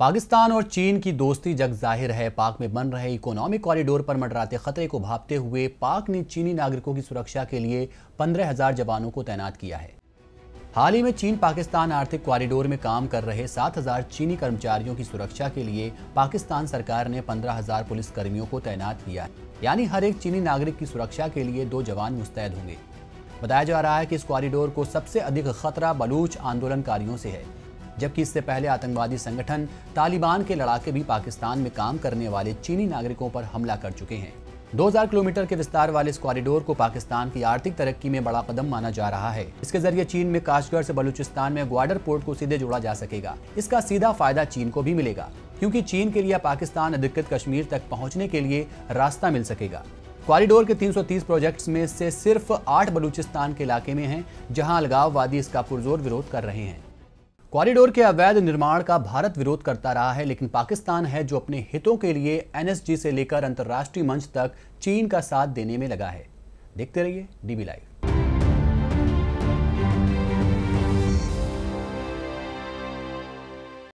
पाकिस्तान और चीन की दोस्ती जग ज़ाहिर है। पाक में बन रहे इकोनॉमिक कॉरिडोर पर मंडराते खतरे को भापते हुए पाक ने चीनी नागरिकों की सुरक्षा के लिए पंद्रह हज़ार जवानों को तैनात किया है। हाल ही में चीन पाकिस्तान आर्थिक कॉरिडोर में काम कर रहे सात हज़ार चीनी कर्मचारियों की सुरक्षा के लिए पाकिस्तान सरकार ने पंद्रह हज़ार पुलिस कर्मियों को तैनात किया है। यानी हर एक चीनी नागरिक की सुरक्षा के लिए दो जवान मुस्तैद होंगे। बताया जा रहा है कि इस कॉरिडोर को सबसे अधिक खतरा बलूच आंदोलनकारियों से है। जबकि इससे पहले आतंकवादी संगठन तालिबान के लड़ाके भी पाकिस्तान में काम करने वाले चीनी नागरिकों पर हमला कर चुके हैं। 2000 किलोमीटर के विस्तार वाले इस कॉरिडोर को पाकिस्तान की आर्थिक तरक्की में बड़ा कदम माना जा रहा है। इसके ज़रिए चीन में काशगढ़ से बलूचिस्तान में ग्वाडर पोर्ट को सीधे जोड़ा जा सकेगा। इसका सीधा फ़ायदा चीन को भी मिलेगा, क्योंकि चीन के लिए पाकिस्तान अधिकृत कश्मीर तक पहुँचने के लिए रास्ता मिल सकेगा। कॉरिडोर के 330 प्रोजेक्ट्स में से सिर्फ़ आठ बलूचिस्तान के इलाके में हैं, जहाँ अलगाववादी इसका पुरजोर विरोध कर रहे हैं। कॉरिडोर के अवैध निर्माण का भारत विरोध करता रहा है, लेकिन पाकिस्तान है जो अपने हितों के लिए एनएसजी से लेकर अंतर्राष्ट्रीय मंच तक चीन का साथ देने में लगा है। देखते रहिए डीबी लाइव।